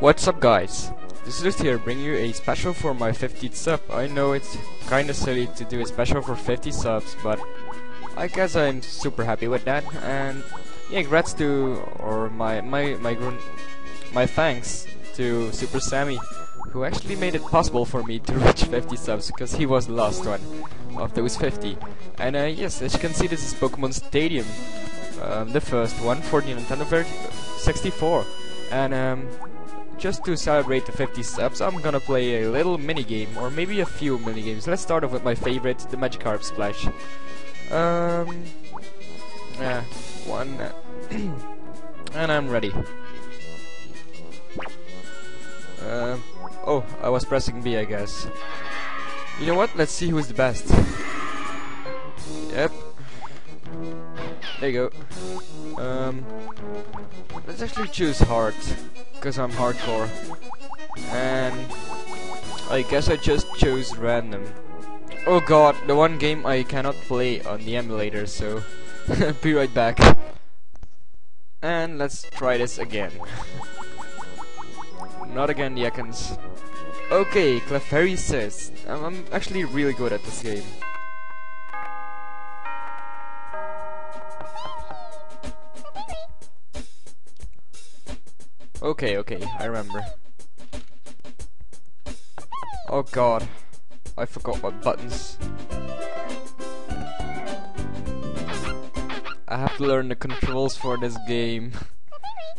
What's up guys? This is here bringing you a special for my 50th sub. I know it's kinda silly to do a special for 50 subs, but I guess I'm super happy with that and yeah, congrats to or my my my my thanks to Super Sammy who actually made it possible for me to reach 50 subs because he was the last one of those 50. And uh, yes, as you can see, this is Pokemon Stadium, um, the first one for the Nintendo 64. And um, just to celebrate the 50 subs, I'm gonna play a little mini game, or maybe a few mini games. Let's start off with my favorite, the Magikarp Splash. Um, yeah, one, and I'm ready. Uh, oh, I was pressing B, I guess. You know what? Let's see who's the best. Yep. There you go. Um, let's actually choose hard because I'm hardcore. And I guess I just chose random. Oh god, the one game I cannot play on the emulator, so be right back. And let's try this again. Not again, Yakens. Okay, Clefairy says, I'm, I'm actually really good at this game. Okay, okay, I remember. Oh god, I forgot my buttons. I have to learn the controls for this game.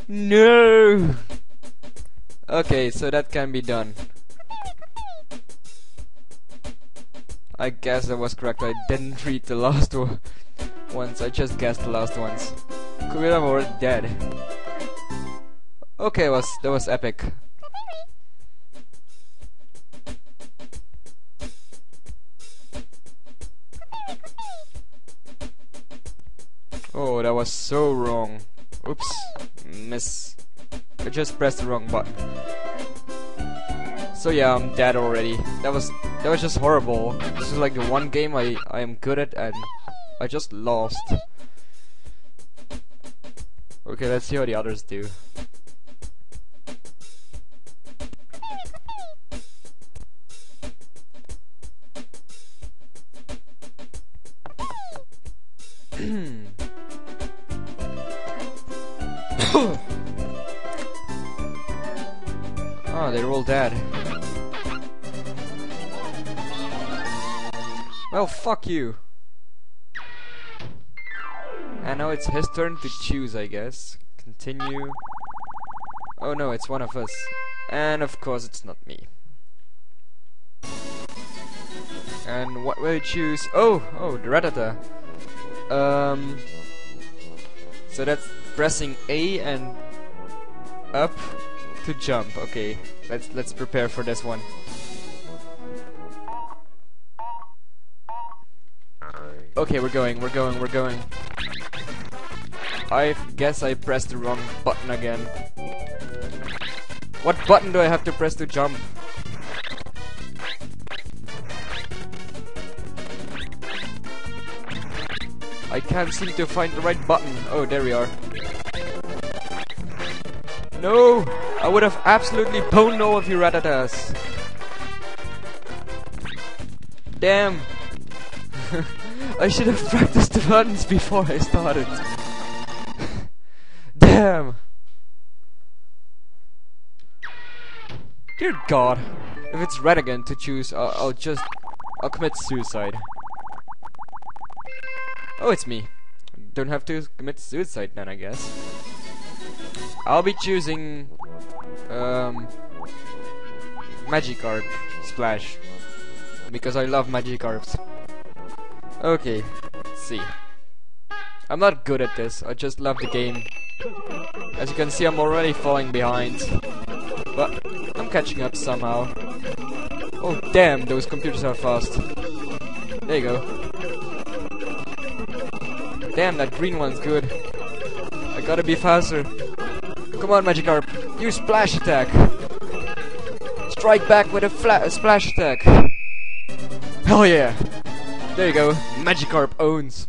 no! Okay, so that can be done. I guess that was correct, I didn't read the last one once, I just guessed the last ones. Could be I'm already dead. Okay, was that was epic. Oh, that was so wrong. Oops, miss. I just pressed the wrong button. So yeah, I'm dead already. That was that was just horrible. This is like the one game I I am good at, and I just lost. Okay, let's see how the others do. All dead. Well, fuck you. And now it's his turn to choose, I guess. Continue. Oh no, it's one of us. And of course it's not me. And what will you choose? Oh, oh, the Rattata. Um, so that's pressing A and up to jump. Okay, let's let's prepare for this one. Okay, we're going, we're going, we're going. I guess I pressed the wrong button again. What button do I have to press to jump? I can't seem to find the right button. Oh, there we are. No! I would have absolutely pwned all of you Rattatas. Damn! I should have practiced the buttons before I started. Damn! Dear God. If it's red again to choose, I'll, I'll just... I'll commit suicide. Oh, it's me. Don't have to commit suicide then, I guess. I'll be choosing... Um... Magikarp Splash. Because I love Magikarps. Okay, see. I'm not good at this, I just love the game. As you can see, I'm already falling behind. But I'm catching up somehow. Oh damn, those computers are fast. There you go. Damn, that green one's good. I gotta be faster. Come on, Magikarp. Use splash attack. Strike back with a, a splash attack. Hell yeah. There you go. Magikarp owns.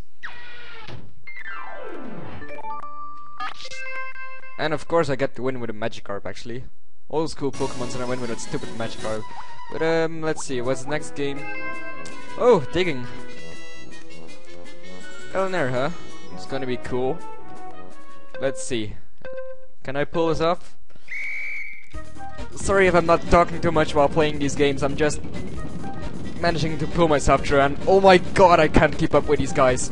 And of course I get to win with a Magikarp actually. all those cool Pokemons and I win with that stupid Magikarp. But um, let's see, what's the next game? Oh, digging. Eleanor, huh? It's gonna be cool. Let's see. Can I pull this off? Sorry if I'm not talking too much while playing these games, I'm just managing to pull myself through and oh my god, I can't keep up with these guys.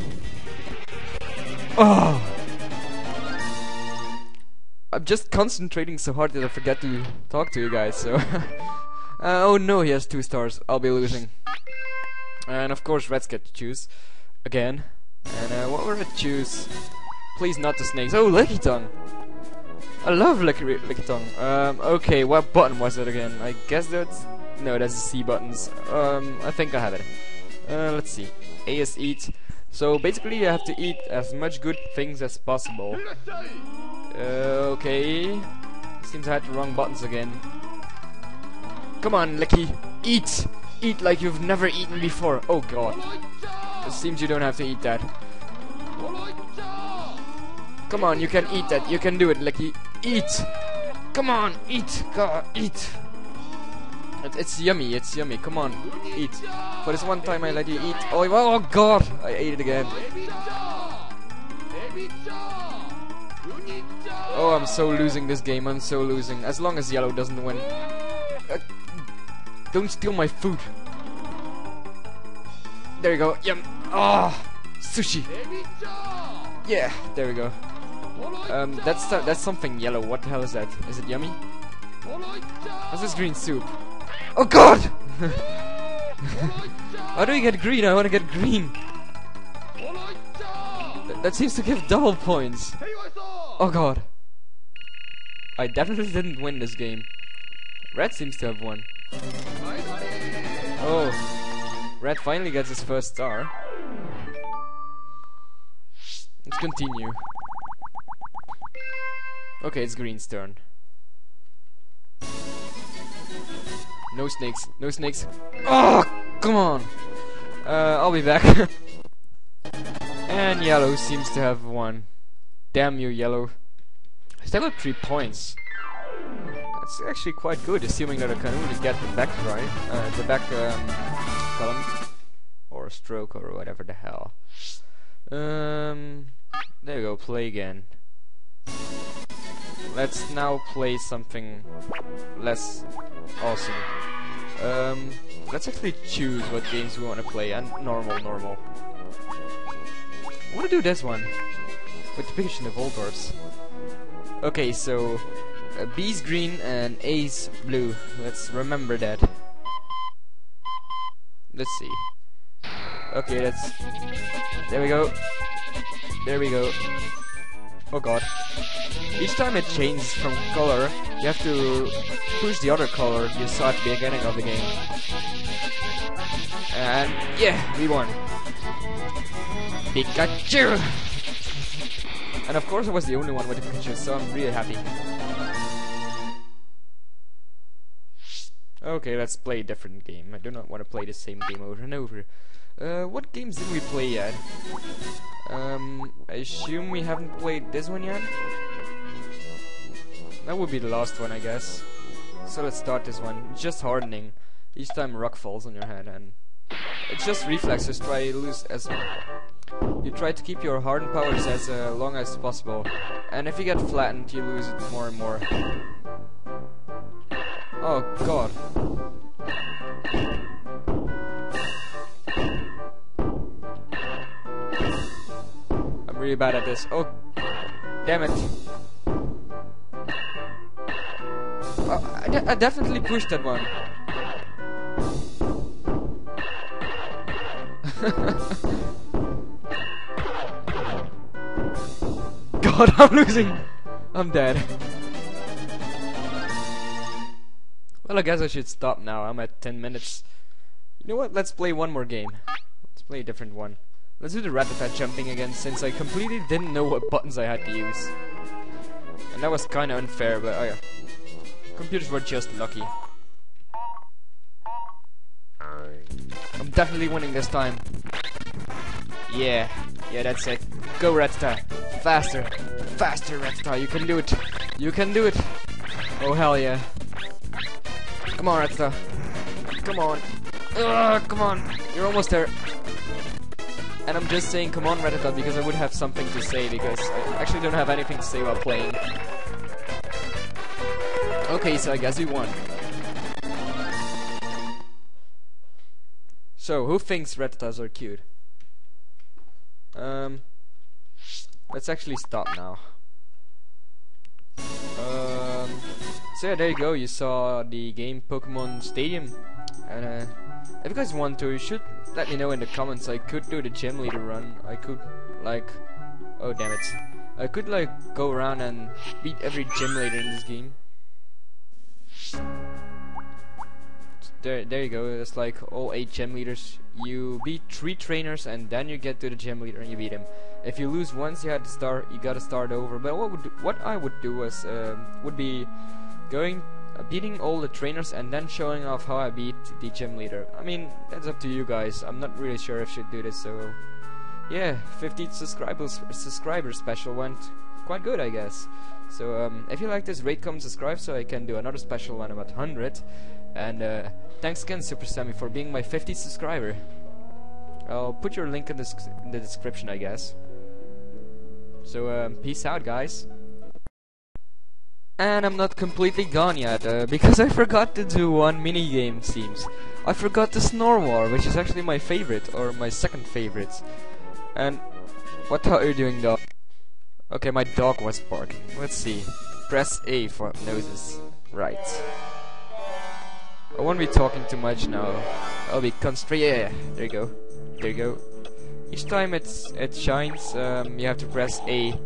Oh! I'm just concentrating so hard that I forget to talk to you guys, so... uh, oh no, he has two stars. I'll be losing. And of course, Reds get to choose. Again. And uh, what would I choose? Please not the snakes. Oh, Lickitung! I love Licky Lickitung. Um, okay, what button was it again? I guess that's... No, that's the C buttons. Um, I think I have it. Uh, let's see. A is eat. So basically you have to eat as much good things as possible. Uh, okay. Seems I had the wrong buttons again. Come on, Licky. Eat! Eat like you've never eaten before. Oh god. It seems you don't have to eat that. Come on, you can eat that. You can do it, Licky. Eat! Come on, eat! God, eat! It, it's yummy, it's yummy. Come on, eat. For this one time I let you eat. Oh, oh god! I ate it again. Oh, I'm so losing this game. I'm so losing. As long as yellow doesn't win. Uh, don't steal my food. There you go. Yum. Ah, oh, sushi. Yeah, there we go. Um, that's uh, that's something yellow. What the hell is that? Is it yummy? What's this green soup? Oh God! How do we get green? I want to get green. Th that seems to give double points. Oh God. I definitely didn't win this game. Red seems to have won. Oh. Red finally gets his first star. Let's continue. Okay, it's Green's turn. No snakes. No snakes. Oh, come on. Uh, I'll be back. and yellow seems to have won. Damn you, yellow. Still got three points. That's actually quite good, assuming that I can only get the back right, uh, the back um, column or a stroke or whatever the hell. Um, there we go. Play again. Let's now play something less awesome. Um, let's actually choose what games we want to play, and normal, normal. I want to do this one with the and the Voltorbs. Okay, so uh, B's green and A's blue. Let's remember that. Let's see. Okay, that's. There we go. There we go. Oh god. Each time it changes from color, you have to push the other color you saw at the beginning of the game. And yeah, we won. Pikachu! And of course I was the only one with the Pikachu, so I'm really happy. Okay, let's play a different game. I do not want to play the same game over and over. Uh, what games did we play yet? Um, I assume we haven't played this one yet? That would be the last one, I guess. So let's start this one. Just hardening. Each time rock falls on your head and... It's just reflexes, try to lose as... You try to keep your hardened powers as uh, long as possible. And if you get flattened, you lose it more and more. Oh god. Really bad at this. Oh, damn it. Oh, I, de I definitely pushed that one. God, I'm losing. I'm dead. Well, I guess I should stop now. I'm at 10 minutes. You know what? Let's play one more game. Let's play a different one. Let's do the Rattata jumping again, since I completely didn't know what buttons I had to use. And that was kinda unfair, but oh yeah. Computers were just lucky. I'm definitely winning this time. Yeah, yeah, that's it. Go, Rattata. Faster. Faster, Rattata. You can do it. You can do it. Oh, hell yeah. Come on, Rattata. Come on. Ugh, come on. You're almost there. And I'm just saying come on Rattata because I would have something to say because I actually don't have anything to say while playing. Okay, so I guess we won. So, who thinks Rattatas are cute? Um, let's actually stop now. Um, so yeah, there you go. You saw the game Pokemon Stadium, and uh, if you guys want to, you should let me know in the comments. I could do the gym leader run. I could like, oh damn it, I could like go around and beat every gym leader in this game. There, there you go. It's like all eight gym leaders. You beat three trainers, and then you get to the gym leader and you beat him. If you lose once, you had to start. You gotta start over. But what would what I would do was um, would be going beating all the trainers and then showing off how I beat the gym leader. I mean, that's up to you guys. I'm not really sure if I should do this. So yeah, 50 subscribers subscriber special went quite good, I guess. So um, if you like this, rate, comment, subscribe, so I can do another special one about 100. And uh, thanks again, Super Sammy, for being my 50th subscriber. I'll put your link in the, in the description, I guess. So um, peace out, guys. And I'm not completely gone yet, uh, because I forgot to do one mini game seems. I forgot the Snore War, which is actually my favorite, or my second favorite. And what are you doing, dog? Okay, my dog was barking. Let's see. Press A for noses. Right. I won't be talking too much now. I'll be concentrating. Yeah, yeah, there you go. There you go. Each time it's it shines, um, you have to press A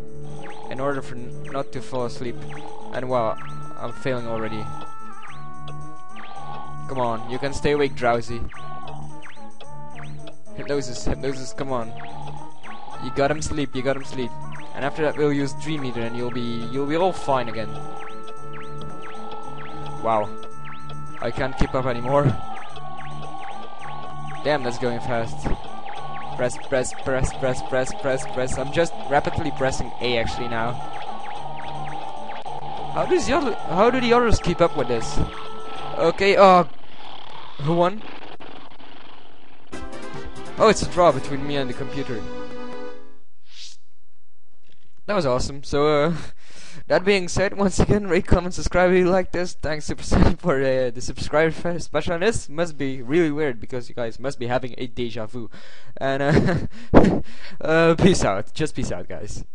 in order for not to fall asleep. And wow, I'm failing already. Come on, you can stay awake, drowsy. Hypnosis, hypnosis, come on. You got him sleep, you got him sleep. And after that we'll use Dream Eater and you'll be you'll be all fine again. Wow. I can't keep up anymore. Damn, that's going fast. Press, press, press, press, press, press, press. I'm just rapidly pressing A actually now. How does the other, how do the others keep up with this? Okay, uh, who won? Oh, it's a draw between me and the computer. That was awesome. So, uh, that being said, once again, rate, comment, subscribe if you like this. Thanks Super for uh, the subscriber special. This must be really weird because you guys must be having a deja vu. And uh, uh, peace out. Just peace out, guys.